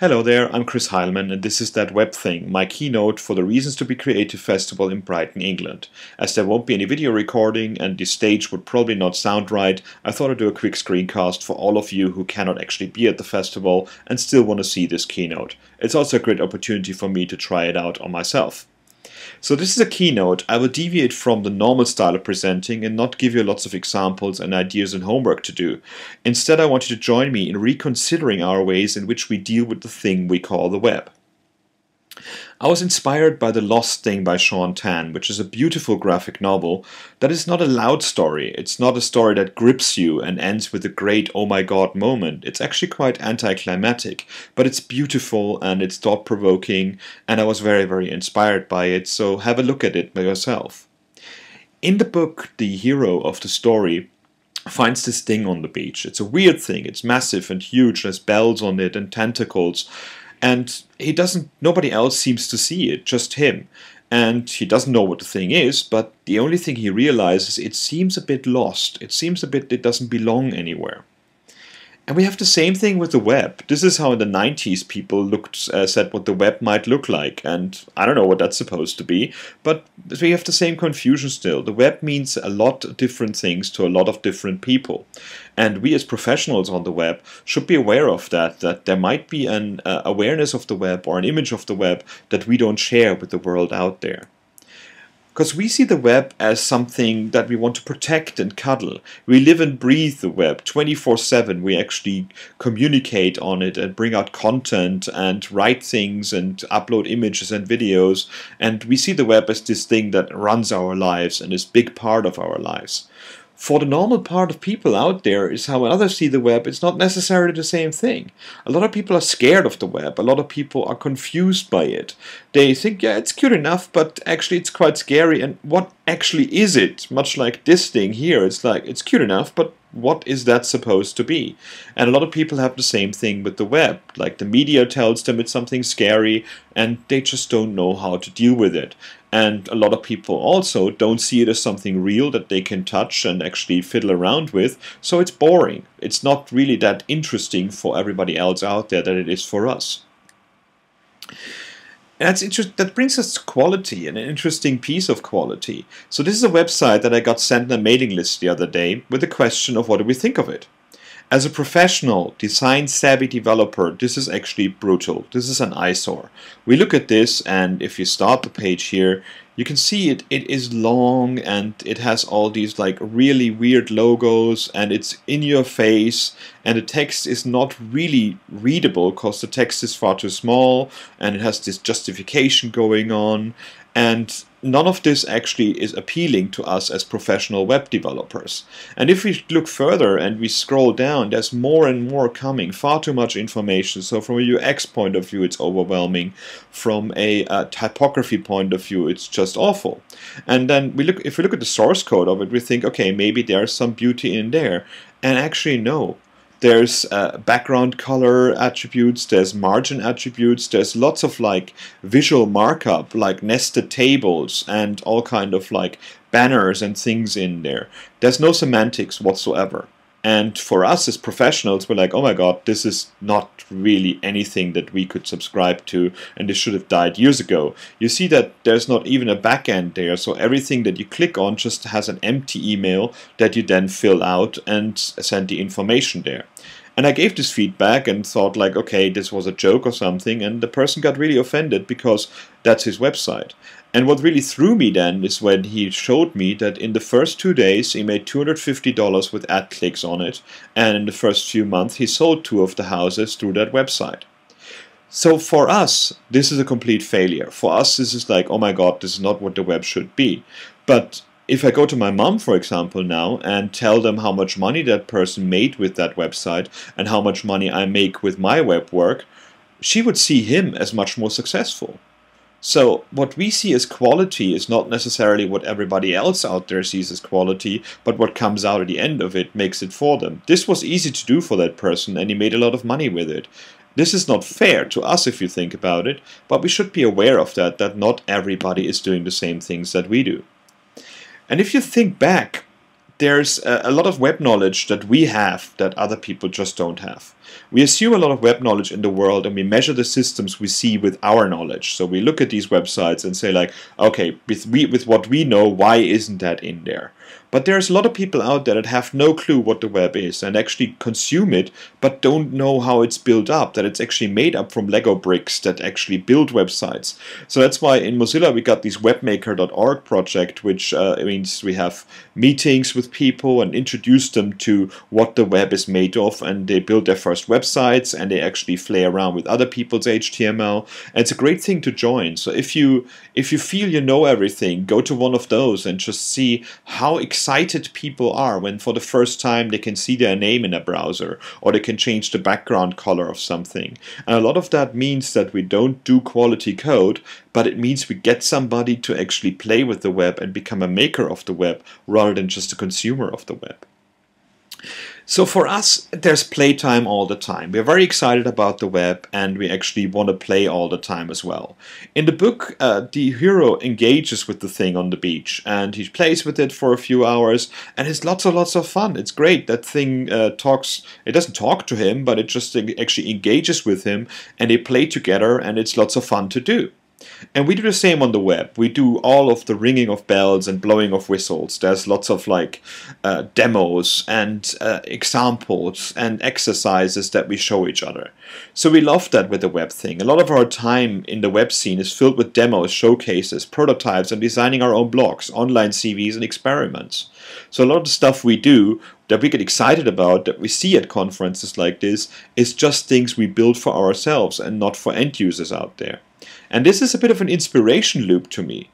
Hello there, I'm Chris Heilmann and this is That Web Thing, my keynote for the Reasons to be Creative Festival in Brighton, England. As there won't be any video recording and the stage would probably not sound right, I thought I'd do a quick screencast for all of you who cannot actually be at the festival and still want to see this keynote. It's also a great opportunity for me to try it out on myself. So this is a keynote. I will deviate from the normal style of presenting and not give you lots of examples and ideas and homework to do. Instead, I want you to join me in reconsidering our ways in which we deal with the thing we call the web. I was inspired by The Lost Thing by Shaun Tan, which is a beautiful graphic novel that is not a loud story. It's not a story that grips you and ends with a great oh my god moment. It's actually quite anticlimactic, but it's beautiful and it's thought provoking, and I was very, very inspired by it, so have a look at it by yourself. In the book, the hero of the story finds this thing on the beach. It's a weird thing, it's massive and huge, there's bells on it and tentacles and he doesn't nobody else seems to see it just him. And he doesn't know what the thing is but the only thing he realizes it seems a bit lost. It seems a bit it doesn't belong anywhere and we have the same thing with the web. This is how in the 90s people looked uh, said what the web might look like, and I don't know what that's supposed to be, but we have the same confusion still. The web means a lot of different things to a lot of different people. And we as professionals on the web should be aware of that, that there might be an uh, awareness of the web or an image of the web that we don't share with the world out there. Because we see the web as something that we want to protect and cuddle. We live and breathe the web 24 7. We actually communicate on it and bring out content and write things and upload images and videos. And we see the web as this thing that runs our lives and is big part of our lives for the normal part of people out there is how others see the web, it's not necessarily the same thing. A lot of people are scared of the web. A lot of people are confused by it. They think, yeah, it's cute enough, but actually it's quite scary. And what actually is it? Much like this thing here, it's like, it's cute enough, but what is that supposed to be? And a lot of people have the same thing with the web. Like the media tells them it's something scary and they just don't know how to deal with it. And a lot of people also don't see it as something real that they can touch and actually fiddle around with, so it's boring. It's not really that interesting for everybody else out there that it is for us. And that's that brings us to quality, and an interesting piece of quality. So this is a website that I got sent in a mailing list the other day with the question of what do we think of it. As a professional, design-savvy developer, this is actually brutal. This is an eyesore. We look at this, and if you start the page here, you can see it it is long and it has all these like really weird logos and it's in your face and the text is not really readable because the text is far too small and it has this justification going on and none of this actually is appealing to us as professional web developers. And if we look further and we scroll down, there's more and more coming, far too much information. So from a UX point of view, it's overwhelming. From a uh, typography point of view, it's just awful. And then we look, if we look at the source code of it, we think, okay, maybe there's some beauty in there. And actually, no. There's uh, background color attributes, there's margin attributes, there's lots of like visual markup, like nested tables and all kind of like banners and things in there. There's no semantics whatsoever. And for us as professionals, we're like, oh my god, this is not really anything that we could subscribe to, and this should have died years ago. You see that there's not even a backend there, so everything that you click on just has an empty email that you then fill out and send the information there. And I gave this feedback and thought like, okay, this was a joke or something, and the person got really offended because that's his website. And what really threw me then is when he showed me that in the first two days he made $250 with ad clicks on it, and in the first few months he sold two of the houses through that website. So for us, this is a complete failure. For us, this is like, oh my god, this is not what the web should be. But if I go to my mom, for example, now and tell them how much money that person made with that website and how much money I make with my web work, she would see him as much more successful. So what we see as quality is not necessarily what everybody else out there sees as quality, but what comes out at the end of it makes it for them. This was easy to do for that person and he made a lot of money with it. This is not fair to us if you think about it, but we should be aware of that, that not everybody is doing the same things that we do. And if you think back there's a, lot of web knowledge that we have that other people just don't have. We assume a lot of web knowledge in the world and we measure the systems we see with our knowledge. So we look at these websites and say like, okay, with, we, with what we know, why isn't that in there? But there's a lot of people out there that have no clue what the web is and actually consume it, but don't know how it's built up, that it's actually made up from Lego bricks that actually build websites. So that's why in Mozilla we got this webmaker.org project, which uh, means we have meetings with people and introduce them to what the web is made of, and they build their first websites and they actually play around with other people's HTML. And it's a great thing to join. So if you if you feel you know everything, go to one of those and just see how excited people are when for the first time they can see their name in a browser or they can change the background color of something. And a lot of that means that we don't do quality code, but it means we get somebody to actually play with the web and become a maker of the web rather than just a consumer of the web. So for us, there's playtime all the time. We're very excited about the web and we actually want to play all the time as well. In the book, uh, the hero engages with the thing on the beach and he plays with it for a few hours and it's lots and lots of fun. It's great. That thing uh, talks, it doesn't talk to him, but it just actually engages with him and they play together and it's lots of fun to do. And we do the same on the web. We do all of the ringing of bells and blowing of whistles. There's lots of like uh, demos and uh, examples and exercises that we show each other. So we love that with the web thing. A lot of our time in the web scene is filled with demos, showcases, prototypes, and designing our own blogs, online CVs, and experiments. So a lot of the stuff we do that we get excited about, that we see at conferences like this, is just things we build for ourselves and not for end users out there. And this is a bit of an inspiration loop to me.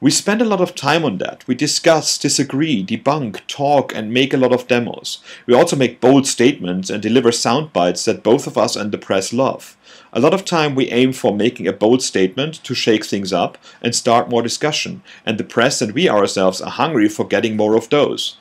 We spend a lot of time on that. We discuss, disagree, debunk, talk, and make a lot of demos. We also make bold statements and deliver sound bites that both of us and the press love. A lot of time we aim for making a bold statement to shake things up and start more discussion, and the press and we ourselves are hungry for getting more of those.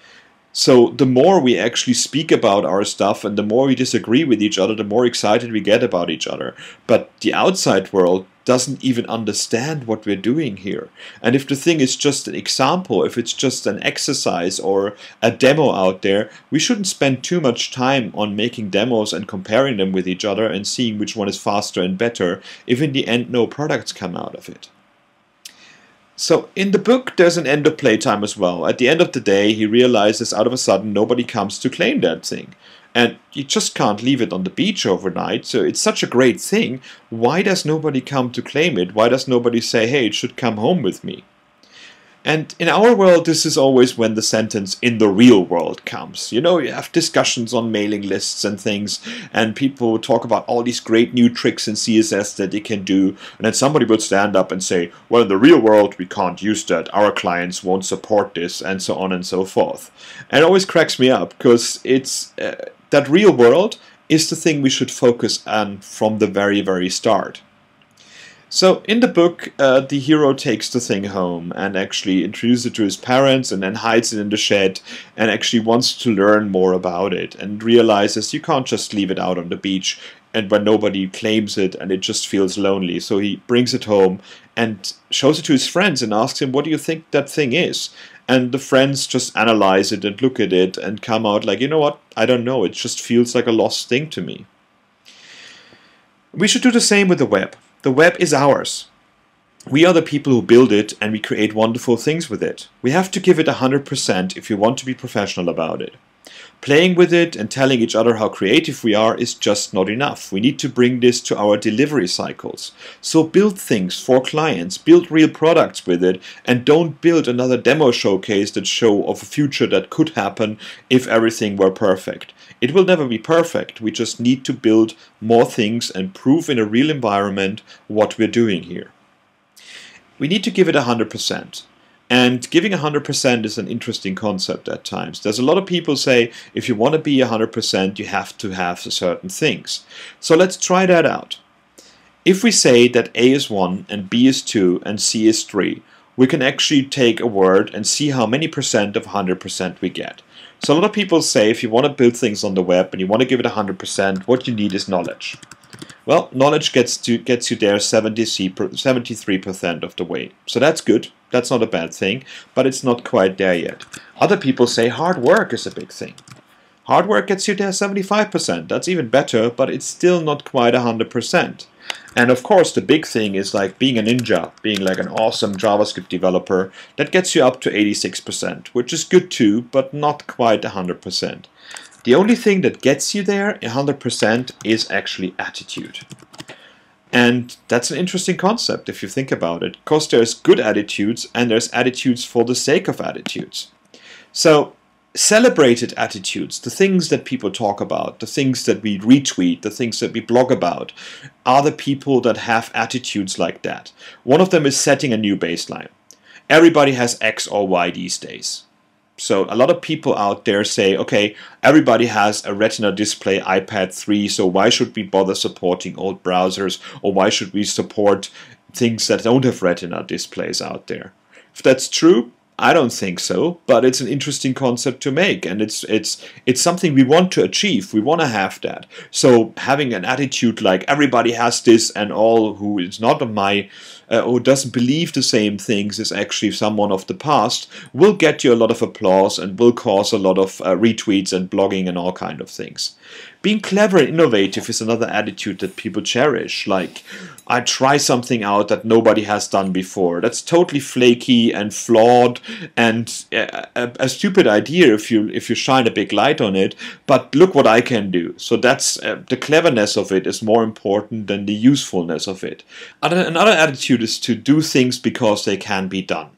So the more we actually speak about our stuff and the more we disagree with each other, the more excited we get about each other. But the outside world doesn't even understand what we're doing here. And if the thing is just an example, if it's just an exercise or a demo out there, we shouldn't spend too much time on making demos and comparing them with each other and seeing which one is faster and better if in the end no products come out of it. So in the book, there's an end of playtime as well. At the end of the day, he realizes out of a sudden nobody comes to claim that thing. And you just can't leave it on the beach overnight, so it's such a great thing. Why does nobody come to claim it? Why does nobody say, hey, it should come home with me? And in our world, this is always when the sentence in the real world comes. You know, you have discussions on mailing lists and things, and people talk about all these great new tricks in CSS that they can do. And then somebody would stand up and say, well, in the real world, we can't use that. Our clients won't support this, and so on and so forth. And it always cracks me up because it's uh, that real world is the thing we should focus on from the very, very start. So in the book, uh, the hero takes the thing home and actually introduces it to his parents and then hides it in the shed and actually wants to learn more about it and realizes you can't just leave it out on the beach and when nobody claims it and it just feels lonely. So he brings it home and shows it to his friends and asks him, what do you think that thing is? And the friends just analyze it and look at it and come out like, you know what, I don't know, it just feels like a lost thing to me. We should do the same with the web. The web is ours. We are the people who build it and we create wonderful things with it. We have to give it 100% if we want to be professional about it. Playing with it and telling each other how creative we are is just not enough. We need to bring this to our delivery cycles. So build things for clients, build real products with it, and don't build another demo showcase that show of a future that could happen if everything were perfect. It will never be perfect. We just need to build more things and prove in a real environment what we're doing here. We need to give it 100%. And giving 100% is an interesting concept at times. There's a lot of people say if you want to be 100%, you have to have certain things. So let's try that out. If we say that A is 1 and B is 2 and C is 3, we can actually take a word and see how many percent of 100% we get. So a lot of people say if you want to build things on the web and you want to give it 100%, what you need is knowledge. Well, knowledge gets to gets you there 73% of the way. So that's good. That's not a bad thing, but it's not quite there yet. Other people say hard work is a big thing. Hard work gets you there 75%. That's even better, but it's still not quite 100%. And of course, the big thing is like being a ninja, being like an awesome JavaScript developer, that gets you up to 86%, which is good too, but not quite 100%. The only thing that gets you there 100% is actually attitude. And that's an interesting concept if you think about it, because there's good attitudes and there's attitudes for the sake of attitudes. So celebrated attitudes, the things that people talk about, the things that we retweet, the things that we blog about, are the people that have attitudes like that. One of them is setting a new baseline. Everybody has X or Y these days. So a lot of people out there say, okay, everybody has a Retina display iPad 3, so why should we bother supporting old browsers, or why should we support things that don't have Retina displays out there? If that's true, I don't think so, but it's an interesting concept to make, and it's it's it's something we want to achieve. We want to have that. So having an attitude like everybody has this, and all who is not on my uh, or doesn't believe the same things is actually someone of the past will get you a lot of applause and will cause a lot of uh, retweets and blogging and all kind of things. Being clever and innovative is another attitude that people cherish. Like, I try something out that nobody has done before. That's totally flaky and flawed and a, a, a stupid idea if you if you shine a big light on it. But look what I can do. So that's uh, the cleverness of it is more important than the usefulness of it. Another attitude is to do things because they can be done.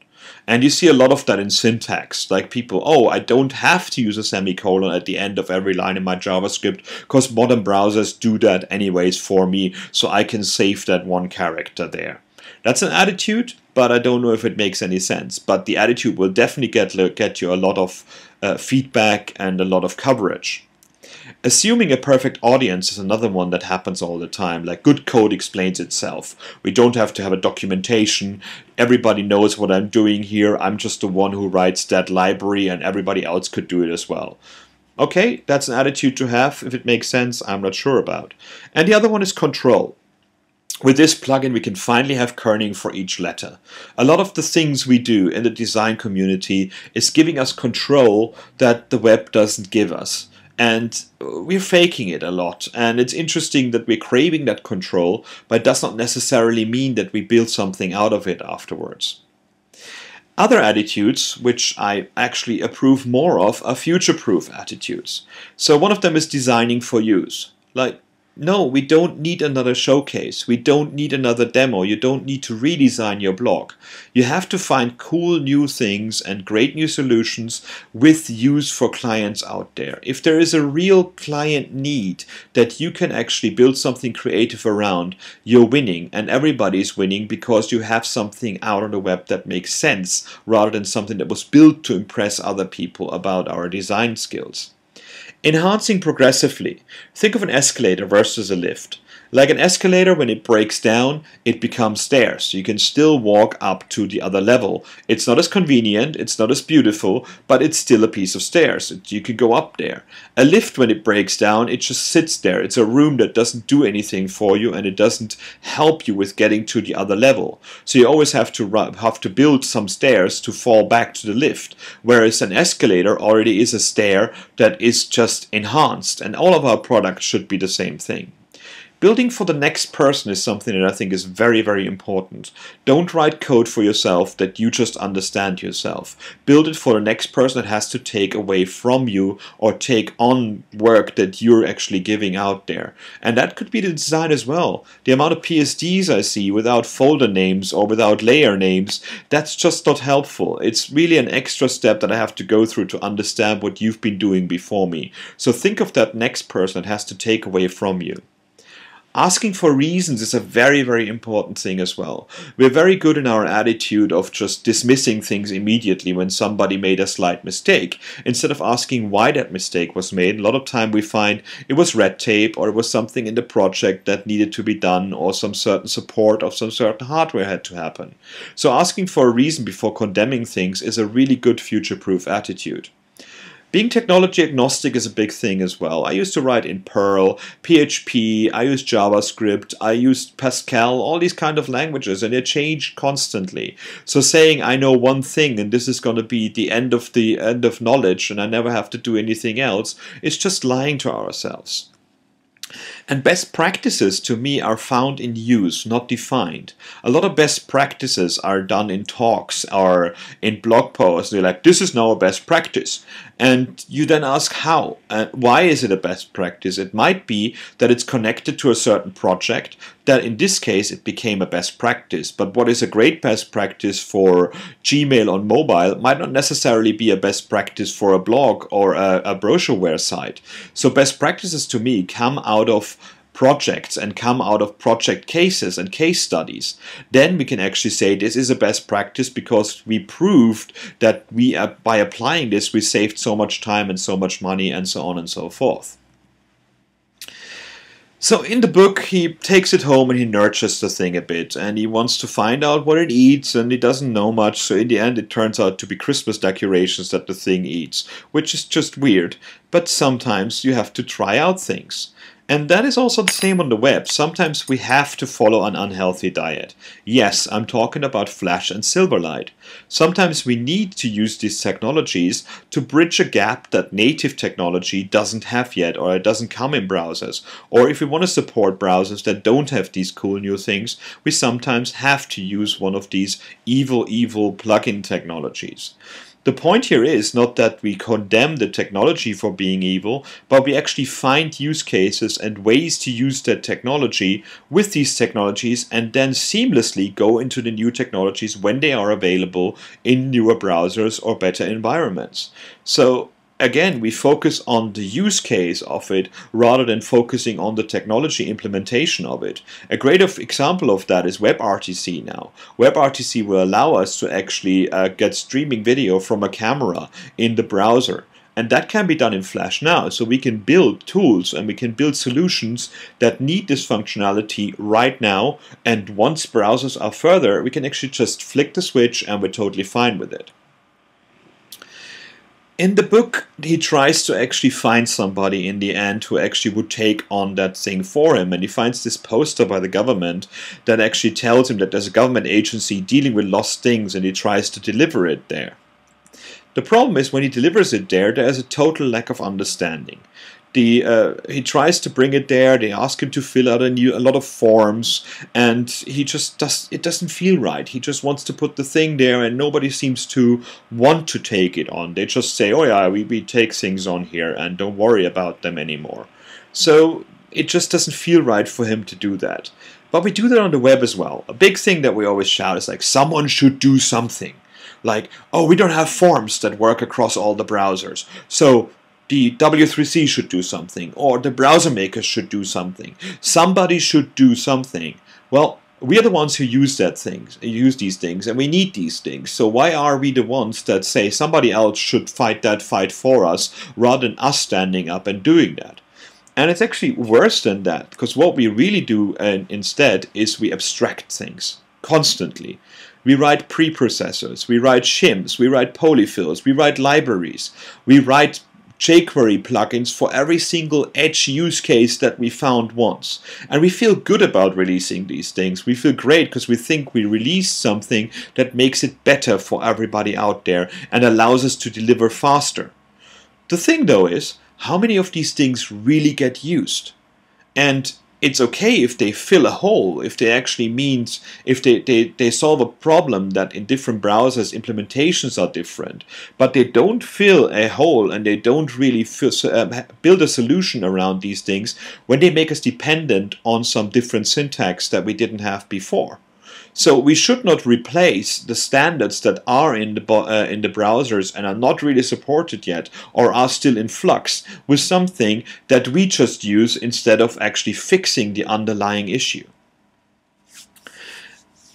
And you see a lot of that in syntax, like people, oh, I don't have to use a semicolon at the end of every line in my JavaScript because modern browsers do that anyways for me, so I can save that one character there. That's an attitude, but I don't know if it makes any sense. But the attitude will definitely get, get you a lot of uh, feedback and a lot of coverage. Assuming a perfect audience is another one that happens all the time. Like good code explains itself. We don't have to have a documentation. Everybody knows what I'm doing here. I'm just the one who writes that library and everybody else could do it as well. Okay, that's an attitude to have. If it makes sense, I'm not sure about. And the other one is control. With this plugin, we can finally have kerning for each letter. A lot of the things we do in the design community is giving us control that the web doesn't give us and we're faking it a lot and it's interesting that we're craving that control but it does not necessarily mean that we build something out of it afterwards other attitudes, which I actually approve more of, are future-proof attitudes. So one of them is designing for use. Like, no, we don't need another showcase. We don't need another demo. You don't need to redesign your blog. You have to find cool new things and great new solutions with use for clients out there. If there is a real client need that you can actually build something creative around, you're winning and everybody's winning because you have something out on the web that makes sense rather than something that was built to impress other people about our design skills. Enhancing progressively. Think of an escalator versus a lift. Like an escalator, when it breaks down, it becomes stairs. You can still walk up to the other level. It's not as convenient, it's not as beautiful, but it's still a piece of stairs. You can go up there. A lift, when it breaks down, it just sits there. It's a room that doesn't do anything for you and it doesn't help you with getting to the other level. So you always have to have to build some stairs to fall back to the lift. Whereas an escalator already is a stair that is just enhanced. And all of our products should be the same thing. Building for the next person is something that I think is very, very important. Don't write code for yourself that you just understand yourself. Build it for the next person that has to take away from you or take on work that you're actually giving out there. And that could be the design as well. The amount of PSDs I see without folder names or without layer names, that's just not helpful. It's really an extra step that I have to go through to understand what you've been doing before me. So think of that next person that has to take away from you. Asking for reasons is a very, very important thing as well. We're very good in our attitude of just dismissing things immediately when somebody made a slight mistake. Instead of asking why that mistake was made, a lot of time we find it was red tape or it was something in the project that needed to be done or some certain support of some certain hardware had to happen. So asking for a reason before condemning things is a really good future-proof attitude. Being technology agnostic is a big thing as well. I used to write in Perl, PHP, I used JavaScript, I used Pascal, all these kind of languages, and they change constantly. So saying I know one thing and this is going to be the end of the end of knowledge and I never have to do anything else is just lying to ourselves. And best practices to me are found in use, not defined. A lot of best practices are done in talks or in blog posts. They're like, this is now a best practice. And you then ask how. Uh, why is it a best practice? It might be that it's connected to a certain project, that in this case it became a best practice. But what is a great best practice for Gmail on mobile might not necessarily be a best practice for a blog or a, a brochureware site. So best practices to me come out of projects and come out of project cases and case studies, then we can actually say this is a best practice because we proved that we uh, by applying this we saved so much time and so much money and so on and so forth. So in the book, he takes it home and he nurtures the thing a bit, and he wants to find out what it eats, and he doesn't know much. So in the end, it turns out to be Christmas decorations that the thing eats, which is just weird. But sometimes you have to try out things. And that is also the same on the web. Sometimes we have to follow an unhealthy diet. Yes, I'm talking about Flash and Silverlight. Sometimes we need to use these technologies to bridge a gap that native technology doesn't have yet or it doesn't come in browsers. Or if we want to support browsers that don't have these cool new things, we sometimes have to use one of these evil, evil plugin technologies. The point here is not that we condemn the technology for being evil, but we actually find use cases and ways to use that technology with these technologies and then seamlessly go into the new technologies when they are available in newer browsers or better environments. So again, we focus on the use case of it rather than focusing on the technology implementation of it. A great example of that is WebRTC now. WebRTC will allow us to actually uh, get streaming video from a camera in the browser. And that can be done in Flash now. So we can build tools and we can build solutions that need this functionality right now. And once browsers are further, we can actually just flick the switch and we're totally fine with it in the book, he tries to actually find somebody in the end who actually would take on that thing for him. And he finds this poster by the government that actually tells him that there's a government agency dealing with lost things and he tries to deliver it there. The problem is when he delivers it there, there's a total lack of understanding the uh, he tries to bring it there. They ask him to fill out a new a lot of forms, and he just does. It doesn't feel right. He just wants to put the thing there, and nobody seems to want to take it on. They just say, "Oh yeah, we we take things on here, and don't worry about them anymore." So it just doesn't feel right for him to do that. But we do that on the web as well. A big thing that we always shout is like, someone should do something. Like, oh, we don't have forms that work across all the browsers. So the W3C should do something, or the browser makers should do something. Somebody should do something. Well, we are the ones who use that things, use these things, and we need these things. So why are we the ones that say somebody else should fight that fight for us, rather than us standing up and doing that? And it's actually worse than that, because what we really do uh, instead is we abstract things constantly. We write preprocessors, we write shims, we write polyfills, we write libraries, we write jQuery plugins for every single edge use case that we found once. And we feel good about releasing these things. We feel great because we think we released something that makes it better for everybody out there and allows us to deliver faster. The thing though is, how many of these things really get used? And it's okay if they fill a hole, if they actually means, if they, they, they solve a problem that in different browsers implementations are different, but they don't fill a hole and they don't really fill, uh, build a solution around these things when they make us dependent on some different syntax that we didn't have before. So we should not replace the standards that are in the uh, in the browsers and are not really supported yet or are still in flux with something that we just use instead of actually fixing the underlying issue.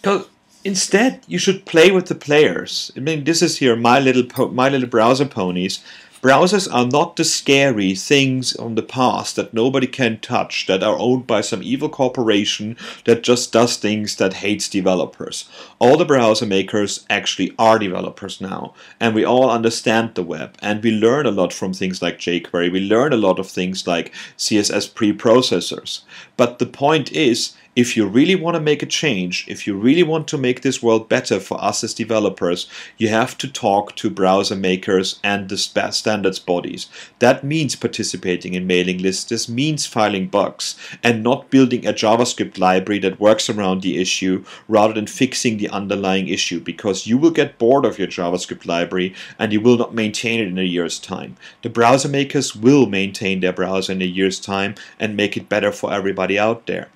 Because instead, you should play with the players. I mean, this is here my little my little browser ponies. Browsers are not the scary things on the past that nobody can touch, that are owned by some evil corporation that just does things that hates developers. All the browser makers actually are developers now, and we all understand the web, and we learn a lot from things like jQuery, we learn a lot of things like CSS preprocessors. But the point is, if you really want to make a change, if you really want to make this world better for us as developers, you have to talk to browser makers and the standards bodies. That means participating in mailing lists, this means filing bugs and not building a JavaScript library that works around the issue rather than fixing the underlying issue because you will get bored of your JavaScript library and you will not maintain it in a year's time. The browser makers will maintain their browser in a year's time and make it better for everybody out there.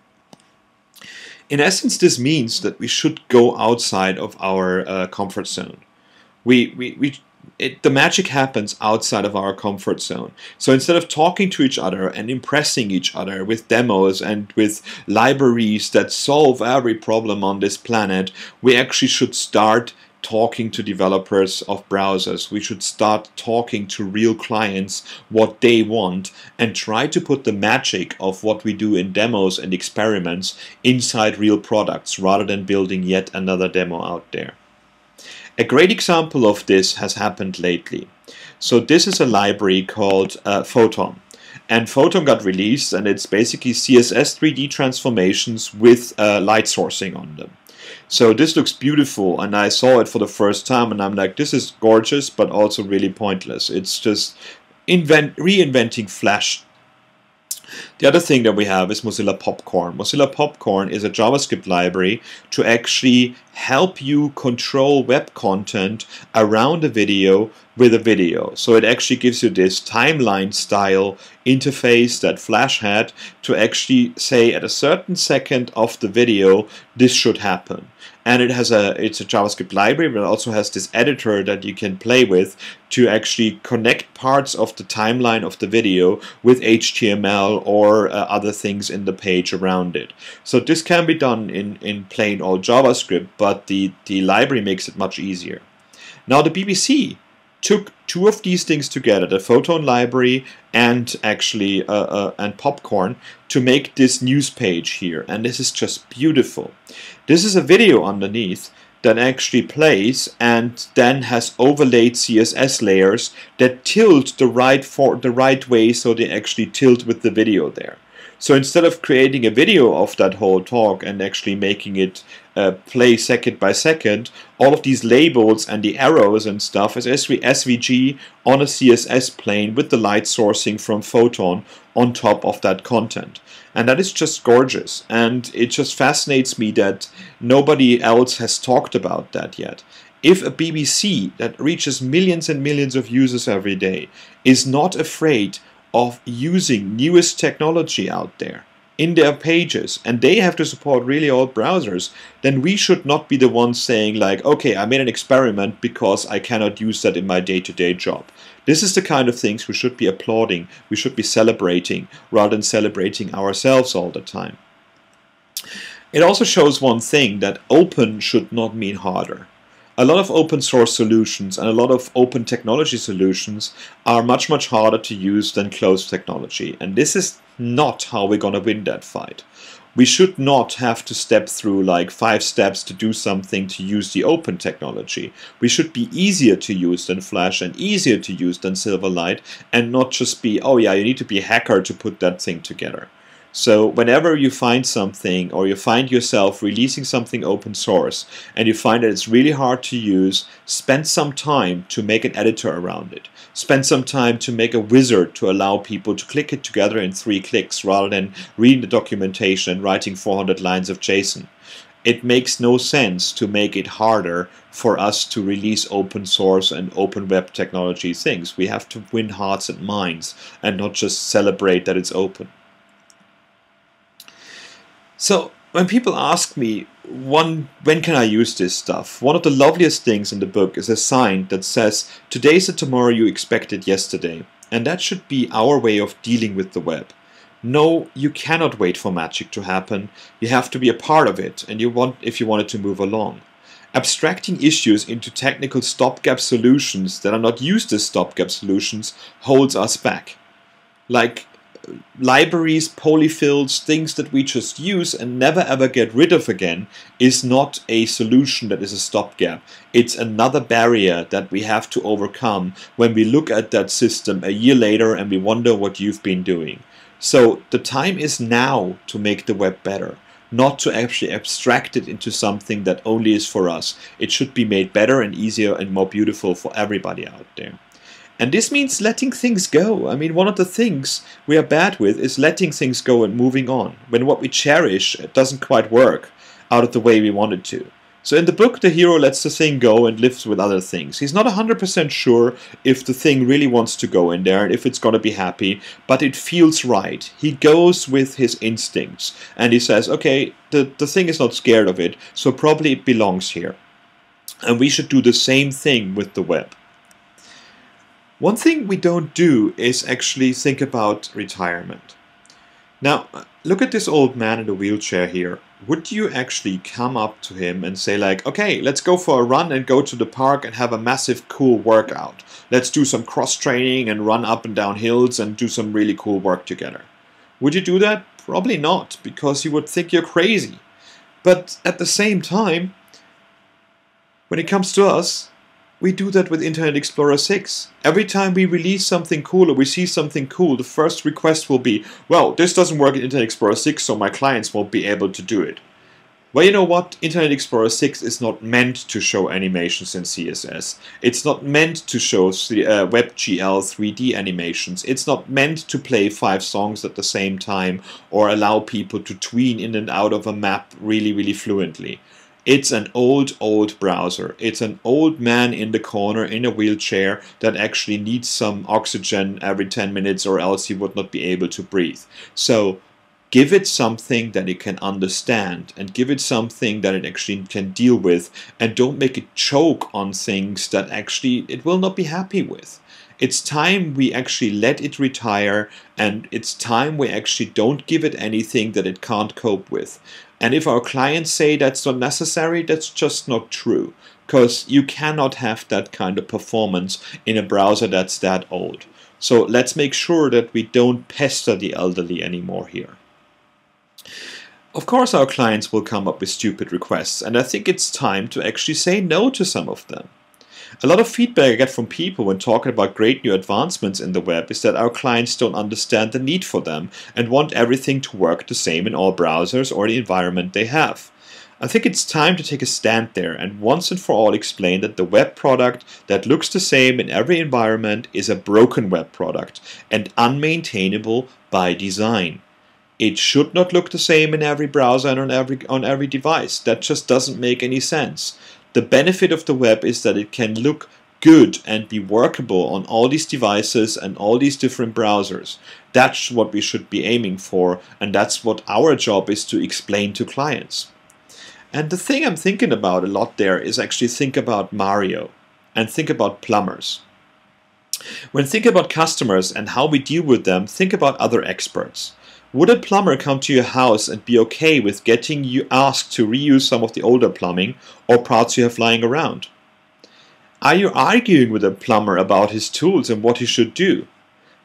In essence, this means that we should go outside of our uh, comfort zone. We, we, we it, the magic happens outside of our comfort zone. So instead of talking to each other and impressing each other with demos and with libraries that solve every problem on this planet, we actually should start talking to developers of browsers. We should start talking to real clients what they want and try to put the magic of what we do in demos and experiments inside real products rather than building yet another demo out there. A great example of this has happened lately. So this is a library called uh, Photon. And Photon got released and it's basically CSS 3D transformations with uh, light sourcing on them. So this looks beautiful and I saw it for the first time and I'm like, this is gorgeous but also really pointless. It's just invent reinventing Flash the other thing that we have is Mozilla Popcorn. Mozilla Popcorn is a JavaScript library to actually help you control web content around a video with a video. So it actually gives you this timeline style interface that Flash had to actually say at a certain second of the video, this should happen and it has a it's a JavaScript library, but it also has this editor that you can play with to actually connect parts of the timeline of the video with HTML or uh, other things in the page around it. So this can be done in in plain old JavaScript, but the the library makes it much easier. Now the BBC took two of these things together, the Photon library and actually uh, uh, and Popcorn, to make this news page here. And this is just beautiful. This is a video underneath that actually plays and then has overlaid CSS layers that tilt the right for the right way so they actually tilt with the video there. So instead of creating a video of that whole talk and actually making it uh, play second by second, all of these labels and the arrows and stuff is SVG on a CSS plane with the light sourcing from Photon on top of that content. And that is just gorgeous. And it just fascinates me that nobody else has talked about that yet. If a BBC that reaches millions and millions of users every day is not afraid of using newest technology out there in their pages and they have to support really old browsers, then we should not be the ones saying like, okay, I made an experiment because I cannot use that in my day-to-day -day job. This is the kind of things we should be applauding, we should be celebrating, rather than celebrating ourselves all the time. It also shows one thing, that open should not mean harder a lot of open source solutions and a lot of open technology solutions are much, much harder to use than closed technology. And this is not how we're going to win that fight. We should not have to step through like five steps to do something to use the open technology. We should be easier to use than Flash and easier to use than Silverlight and not just be, oh yeah, you need to be a hacker to put that thing together. So whenever you find something or you find yourself releasing something open source and you find that it's really hard to use, spend some time to make an editor around it. Spend some time to make a wizard to allow people to click it together in three clicks rather than reading the documentation and writing 400 lines of JSON. It makes no sense to make it harder for us to release open source and open web technology things. We have to win hearts and minds and not just celebrate that it's open. So when people ask me one when can I use this stuff, one of the loveliest things in the book is a sign that says today's the tomorrow you expected yesterday. And that should be our way of dealing with the web. No, you cannot wait for magic to happen. You have to be a part of it and you want if you want it to move along. Abstracting issues into technical stopgap solutions that are not used as stopgap solutions holds us back. Like libraries, polyfills, things that we just use and never ever get rid of again is not a solution that is a stopgap. It's another barrier that we have to overcome when we look at that system a year later and we wonder what you've been doing. So the time is now to make the web better not to actually abstract it into something that only is for us. It should be made better and easier and more beautiful for everybody out there. And this means letting things go. I mean, one of the things we are bad with is letting things go and moving on. When what we cherish doesn't quite work out of the way we want it to. So in the book, the hero lets the thing go and lives with other things. He's not 100% sure if the thing really wants to go in there and if it's going to be happy, but it feels right. He goes with his instincts and he says, okay, the, the thing is not scared of it, so probably it belongs here. And we should do the same thing with the web. One thing we don't do is actually think about retirement. Now, look at this old man in the wheelchair here would you actually come up to him and say like, okay, let's go for a run and go to the park and have a massive cool workout. Let's do some cross training and run up and down hills and do some really cool work together. Would you do that? Probably not, because you would think you're crazy. But at the same time, when it comes to us, we do that with Internet Explorer 6. Every time we release something cool or we see something cool, the first request will be, well, this doesn't work in Internet Explorer 6, so my clients won't be able to do it. Well, you know what? Internet Explorer 6 is not meant to show animations in CSS. It's not meant to show uh, WebGL 3D animations. It's not meant to play five songs at the same time or allow people to tween in and out of a map really, really fluently. It's an old, old browser. It's an old man in the corner in a wheelchair that actually needs some oxygen every 10 minutes or else he would not be able to breathe. So give it something that it can understand and give it something that it actually can deal with and don't make it choke on things that actually it will not be happy with. It's time we actually let it retire and it's time we actually don't give it anything that it can't cope with. And if our clients say that's not necessary, that's just not true. Because you cannot have that kind of performance in a browser that's that old. So let's make sure that we don't pester the elderly anymore here. Of course, our clients will come up with stupid requests, and I think it's time to actually say no to some of them. A lot of feedback I get from people when talking about great new advancements in the web is that our clients don't understand the need for them and want everything to work the same in all browsers or the environment they have. I think it's time to take a stand there and once and for all explain that the web product that looks the same in every environment is a broken web product and unmaintainable by design. It should not look the same in every browser and on every on every device. That just doesn't make any sense. The benefit of the web is that it can look good and be workable on all these devices and all these different browsers. That's what we should be aiming for, and that's what our job is to explain to clients. And the thing I'm thinking about a lot there is actually think about Mario and think about plumbers. When think about customers and how we deal with them, think about other experts. Would a plumber come to your house and be okay with getting you asked to reuse some of the older plumbing or parts you have lying around? Are you arguing with a plumber about his tools and what he should do?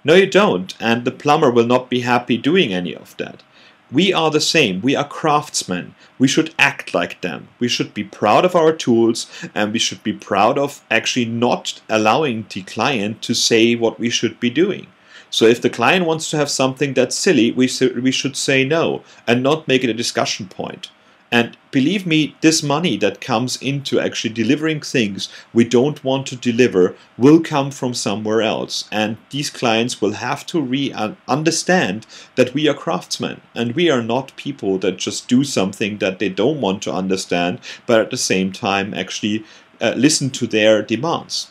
No, you don't, and the plumber will not be happy doing any of that. We are the same. We are craftsmen. We should act like them. We should be proud of our tools and we should be proud of actually not allowing the client to say what we should be doing. So if the client wants to have something that's silly, we, we should say no and not make it a discussion point. And believe me, this money that comes into actually delivering things we don't want to deliver will come from somewhere else. And these clients will have to re understand that we are craftsmen and we are not people that just do something that they don't want to understand, but at the same time actually uh, listen to their demands.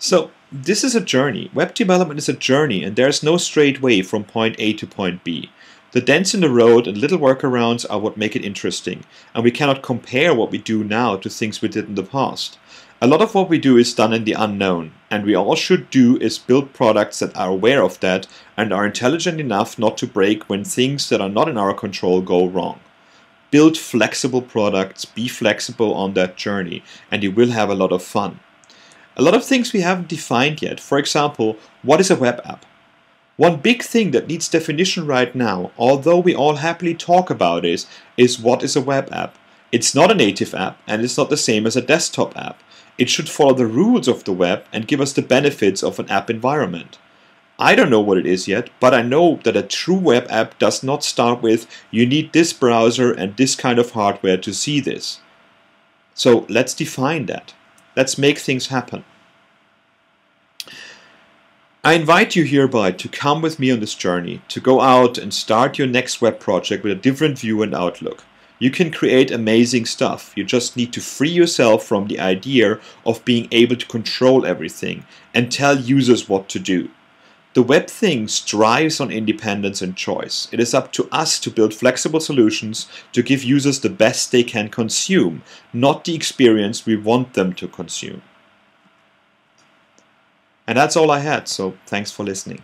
So this is a journey. Web development is a journey, and there's no straight way from point A to point B. The dents in the road and little workarounds are what make it interesting, and we cannot compare what we do now to things we did in the past. A lot of what we do is done in the unknown, and we all should do is build products that are aware of that and are intelligent enough not to break when things that are not in our control go wrong. build flexible products, be flexible on that journey, and you will have a lot of fun. A lot of things we haven't defined yet. For example, what is a web app? One big thing that needs definition right now, although we all happily talk about it, is what is a web app? It's not a native app and it's not the same as a desktop app. It should follow the rules of the web and give us the benefits of an app environment. I don't know what it is yet, but I know that a true web app does not start with you need this browser and this kind of hardware to see this. So let's define that. Let's make things happen. I invite you hereby to come with me on this journey, to go out and start your next web project with a different view and outlook. You can create amazing stuff. You just need to free yourself from the idea of being able to control everything and tell users what to do. The web thing strives on independence and choice. It is up to us to build flexible solutions to give users the best they can consume, not the experience we want them to consume. And that's all I had, so thanks for listening.